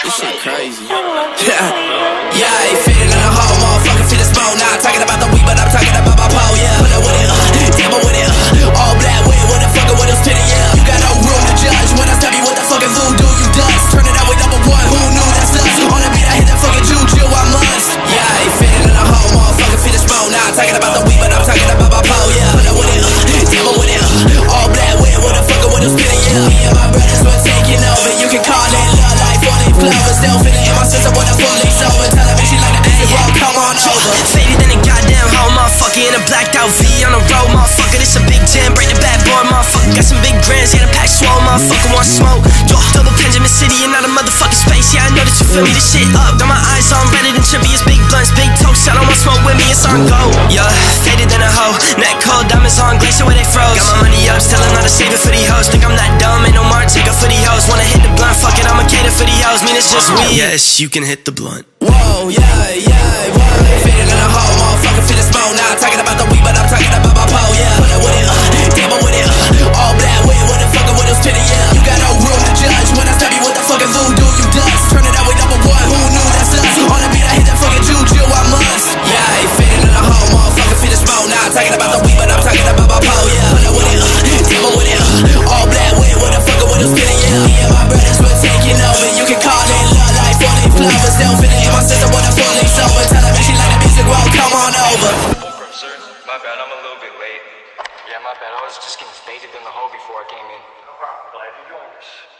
This shit crazy. Yeah, yeah, I ain't fitting in a whole motherfucker feel the smoke. Not talking about the weed, but I'm talking about my pole. Yeah, put up with it, uh, devil with it, uh, all black with it, with a fucker with a spitty. Yeah, you got no room to judge when I stab you with that fucking voodoo. You dust, turn it out with number one. Who knew that's us? On the beat, I hit that fucking juju. I must. Yeah, ain't fitting in a whole motherfucker feel the smoke. Not talking about the weed, only flowers. Still feeling in my sister with a fully sober. Telling me she like the music, well, come on over. Faded in a goddamn hole, motherfucker. In a blacked out V on the road, motherfucker. This a big jam, break the bad boy, motherfucker. Got some big grands, yeah, the pack swole, motherfucker. Want smoke? Yo, double Benjamin City and not a motherfucking space. Yeah, I know that you feel me. This shit up, got my eyes on redder than trippy. It's big blunts, big toast. I don't want smoke with me, it's on go. Yeah, faded in a hoe, neck cold, diamonds on glacier where they froze. Got my money up, still I'm not a saver for the hoes. Think I'm it's just me. Yes, you can hit the blunt. Whoa, yeah, yeah, flowers. Still feeling in my sister with a fully sober. Telling me she like the music, well, come on over. Sir, my bad, I'm a little bit late. Yeah, my bad. I was just getting faded in the hole before I came in. No problem. Glad you joined us.